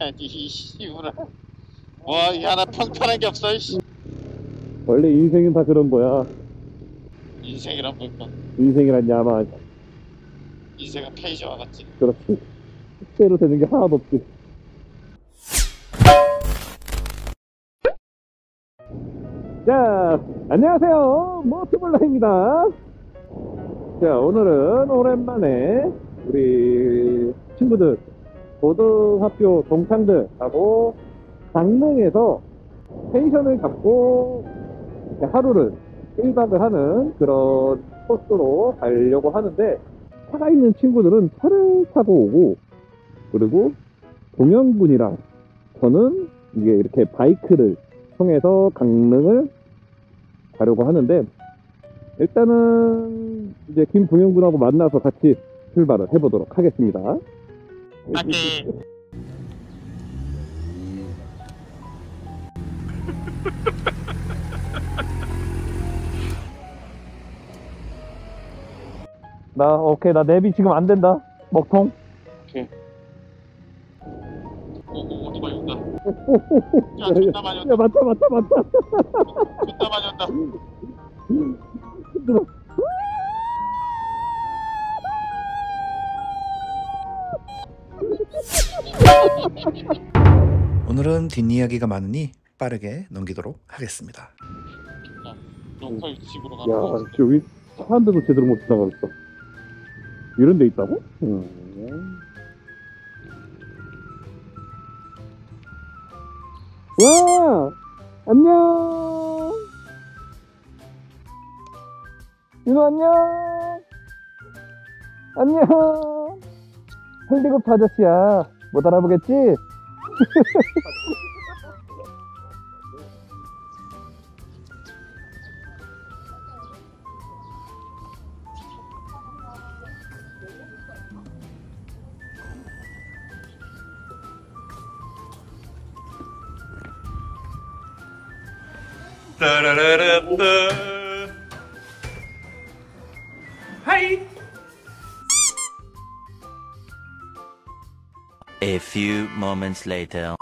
아니 씨부라 뭐이 하나 평탄한 게 없어 씨. 원래 인생은 다 그런 거야. 인생이란 뭘까 인생이란 야만. 인생은 페이지와 같지 그렇지. 실제로 되는 게 하나도 없지. 자, 안녕하세요. 모트블러입니다. 자, 오늘은 오랜만에 우리 친구들, 고등학교 동창들하고 강릉에서 펜션을 잡고 하루를 1박을 하는 그런 코스로 가려고 하는데 차가 있는 친구들은 차를 타고 오고 그리고 동영군이랑 저는 이게 이렇게 바이크를 통해서 강릉을 가려고 하는데 일단은 이제 김동영군하고 만나서 같이 출발을 해보도록 하겠습니다. 나 오케이 나 내비 지금 안 된다 먹통 오오 오토바이 온다 야 존나 많이 온다 야 맞다 맞다 맞다 뒷이야기가 많으니 빠르게 넘기도록 하겠습니다. 집으로 야 여기 차 한 대도 제대로 못 지나가겠어 이런 데 있다고? 음. 와 안녕 윤호 안녕 안녕 헬리콥터 아저씨야 못 알아보겠지? da da da da da. Few moments later.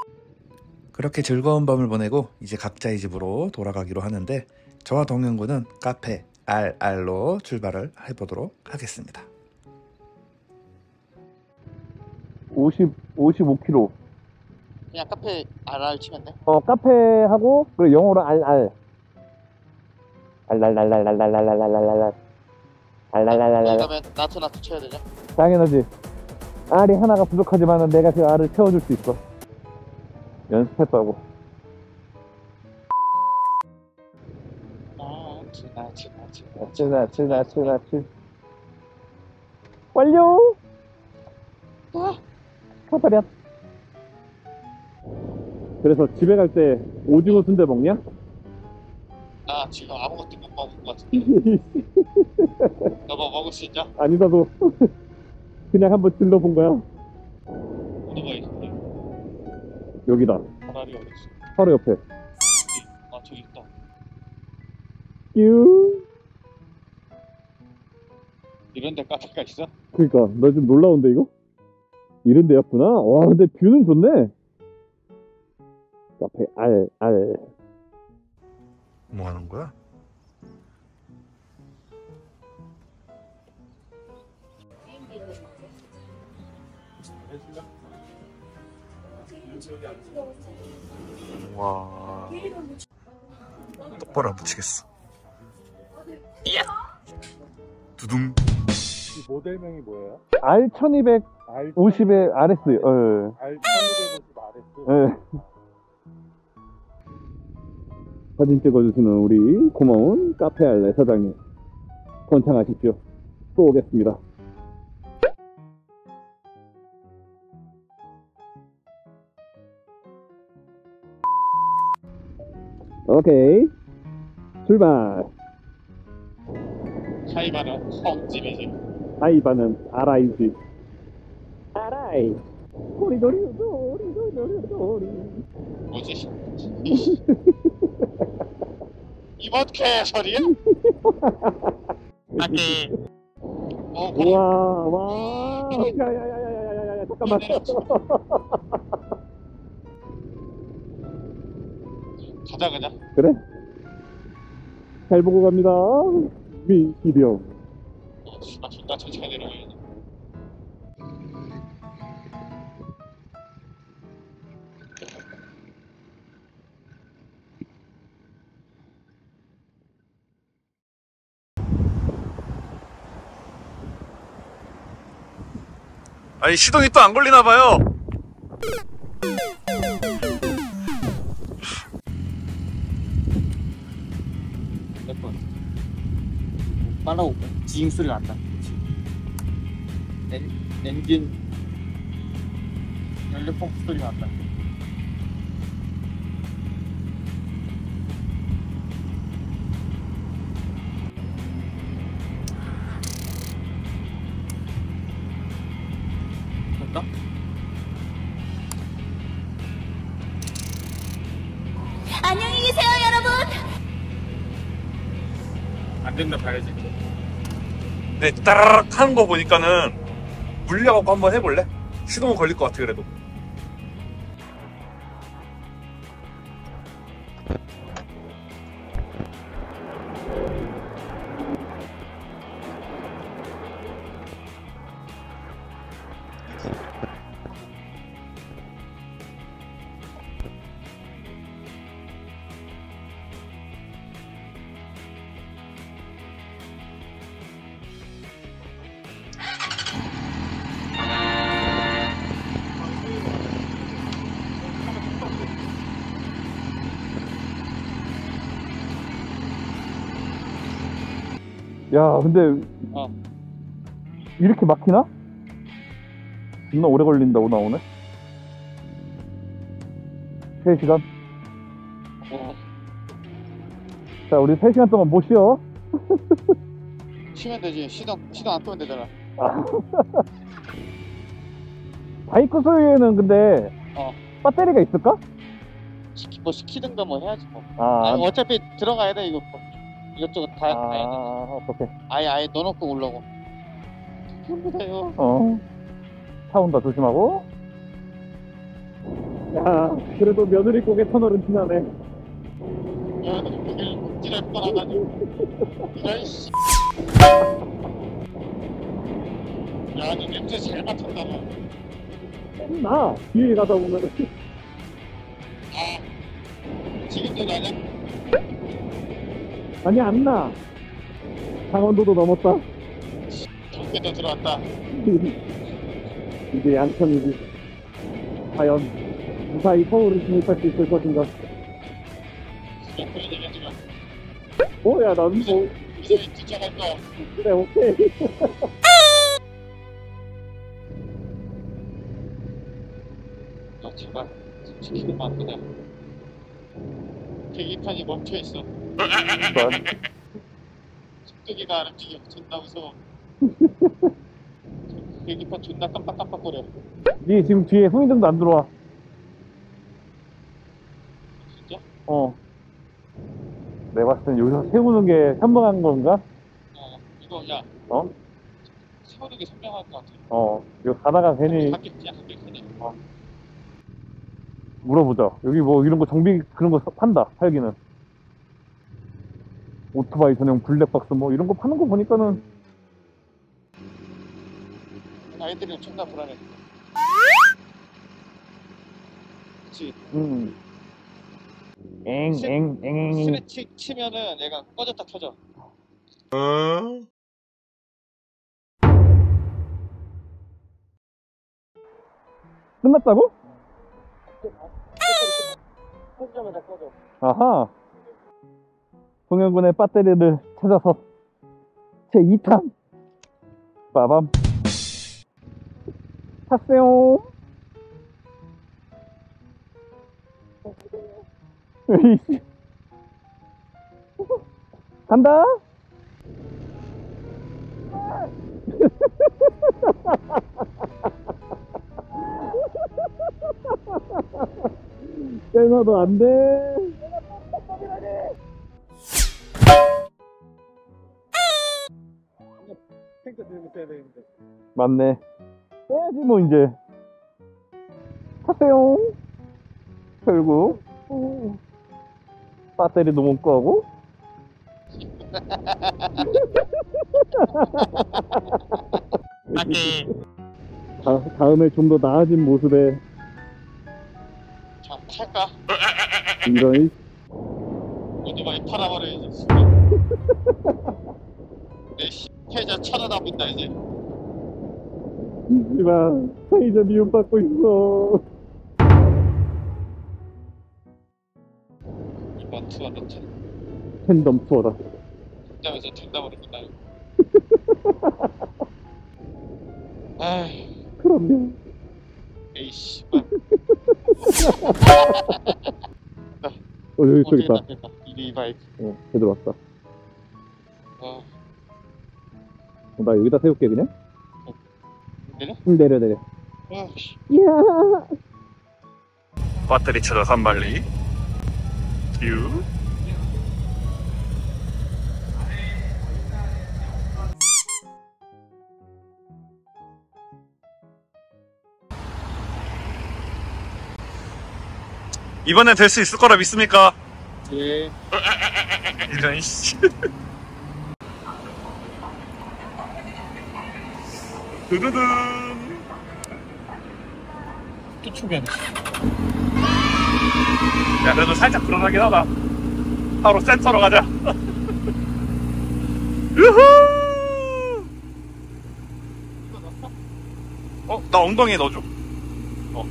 그렇게 즐거운 밤을 보내고 이제 각자의 집으로 돌아가기로 하는데 저와 동현군은 카페 RR로 출발을 해보도록 하겠습니다. 50, 55km 그냥 카페 RR 치면 돼 어 카페하고 그리고 영어로 되냐 당연하지 알이 하나가 부족하지만 내가 그 알을 채워줄 수 있어. 연습했다고. 나트 나트 나트 나치 나치 나치 나치 완료! 가버렸 그래서 집에 갈 때 오징어 순대 먹냐? 나 지금 아무것도 못 먹은 것 같은데. 너뭐 먹을 수 있냐? 아니다도 그냥 한번 질러본 거야? 오토바이 있는데. 여기다. 어디 있어. 바로 옆에. 아 저기 있다. 뀨. 이런 데 카페가 있어? 그니까. 너좀 놀라운데 이거? 이런 데였구나? 와 근데 뷰는 좋네. 카페 알알. 뭐 하는 거야? 와 똑바로 안 붙이겠어. 두둥. 이 모델명이 뭐예요? R1250에 RS 어. R1550 RS 예. 사진 찍어주시는 우리 고마운 카페 알레 사장님 번창하십시오 또 오겠습니다 오케이 출발 하이바는 헝집이지 아이바는 아라이지 아라이 도리도리 도리도리 도리 뭐지? 이번 개소리야? 맞지? 어, 그래. 와, 와. 야야야야야야야 잠깐만. 가자 그냥 그래? 잘 보고 갑니다. 미, 미디엄. 어, 씨발 존나 천천히 내려가야지 아니 시동이 또 안 걸리나 봐요. 빨라고 지잉 소리가. 엔, 엔진 연료 펌프 소리가. 됐다? 네 따라락 하는 거 보니까는 물려갖고 한번 해볼래? 시동은 걸릴 것 같아 그래도. 야, 근데 어. 이렇게 막히나? 존나 오래 걸린다고 나오네. 3시간? 어, 자, 우리 3시간 동안 못 쉬어. 쉬면 되지 시동 시동 안 끄면 되잖아 바이크 소유에는 근데 어. 배터리가 있을까? 시키, 뭐 시키든가 뭐 해야지 뭐 아, 아니, 어차피 들어가야 돼 이거 뭐. 이것저것 다 아, 가야 돼 어떡해. 아예 아예 넣어놓고 오려고 힘들어요 어. 차 온다, 조심하고. 야, 그래도 며느리 고개 터널은 지나네. 야, 너 여길 찌랄 뻔하다니. 이런 씨. 야, 너 냄새 잘 맡았다. 너. 나, 뒤에 가다 보면은. 아, 지금도 나냐? 아니, 안 나. 강원도도 넘었다. 경기도 들어왔다. 이제 양천이지. 과연 무사히 서울을 진입할 수 있을 것인가? 그냥 그런 얘기 하지 마. 어, 야, 난 뭐, 이제 거야. 그래, 오케이. 야, 제발. 지키고만 그냥. 계기판이 멈춰있어. 속도기가 안 움직여. 존나 무서워. 계기판 존나 깜빡깜빡거려. 니 지금 뒤에 후인등도 안 들어와. 진짜? 어. 내가 봤을 땐 여기서 세우는 게 현명한 건가? 어, 이거, 야. 어? 세우는 게 선명할 것 같아. 어. 이거 가다가 괜히 하겠지, 하겠지. 물어보자. 여기 뭐 이런 거 정비 그런 거 판다. 팔기는. 오토바이 전용 블랙박스 뭐 이런 거 파는 거 보니까는 아이들이 존나 불안해. 그치. 음. 엥엥엥엥 스위치 치면은 얘가 꺼졌다 켜져. 끝났다고? 켜자마자 꺼져. 아하. 동현군의 배터리를 찾아서 제 2탄 빠밤 탔어요. 간다. 떼놔도 안 돼. 써야 되는데. 맞네. 빼야지 뭐 이제. 타세요. 결국. 오. 배터리도 못 꺼고 아기 다, 다음에 좀 더 나아진 모습에 참 탈까? 이런 오토바이 팔아버려야지 내 씨, 패자 천하답니다 이제. 씨발 사이자 미움받고 있어. 이번 투어 넣자 팬덤 투어다. 된다고 그러니까 아이 그럼요. 에이씨 어 여기 저기 있다. 이리 바이크 어 제대로 왔다 어, 나 여기다 세울게 그냥 내려? 응, 내려 내려 이야 배터리 찾아 산발리 뷰 이번엔 될 수 있을 거라 믿습니까? 예. 이런 씨. 두두둔. 또 초기하네. 야, 그래도 살짝 불안하긴 하다. 바로 센터로 가자. 유후! 어, 나 엉덩이에 넣어줘. 어.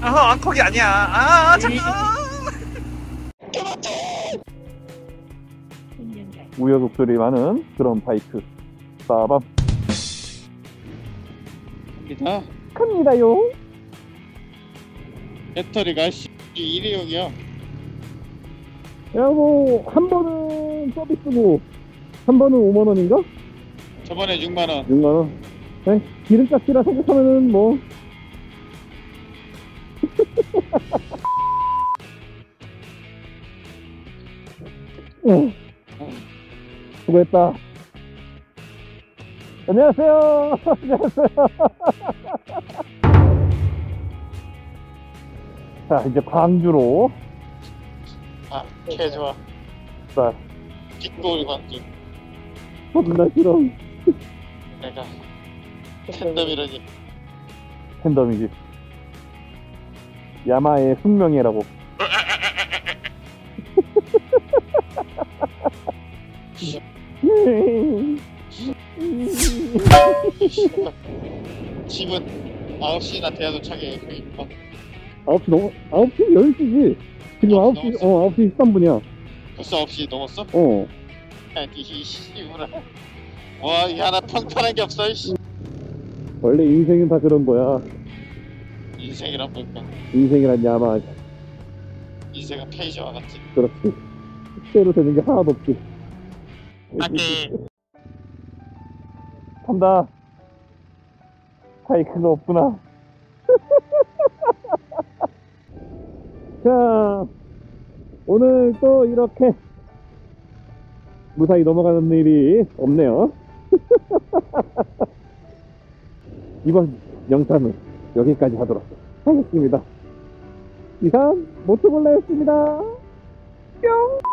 아, 앙콕이 아니야. 아, 잠깐. 우여곡절이 많은 그런 바이크 빠밤 갑니다 갑니다요. 배터리가 씨 일회용이야 야뭐 한 번은 서비스고 한 번은 5만 원인가? 저번에 6만 원. 6만 원? 그냥 기름값이라 생각하면은 뭐. 어, 수고했다 안녕하세요. 안녕하세요. 자 이제 광주로. 아 개 좋아. 자. 뒷골 광주. 겁나 싫어. 내가 팬덤이라니 팬덤이지. 야마의 숙명이라고 집은 9시나 돼야 도착해 어, 9시 넘어 9시 10시지. 지금 9시 어 9시 13분이야. 벌써 9시 넘었어? 어. 아니 이 씨부라 와 이게 하나 평탄한 게 없어 이씨. 원래 인생은 다 그런 거야. 인생이란 뭘까? 인생이란 야마. 인생은 페이지와 같지. 그렇지. 뜻대로 되는 게 하나도 없지. 아기 탄다. 바이크가 없구나. 자 오늘 또 이렇게 무사히 넘어가는 일이 없네요. 이번 영상은 여기까지 하도록 하겠습니다. 이상 모토볼라였습니다. 뿅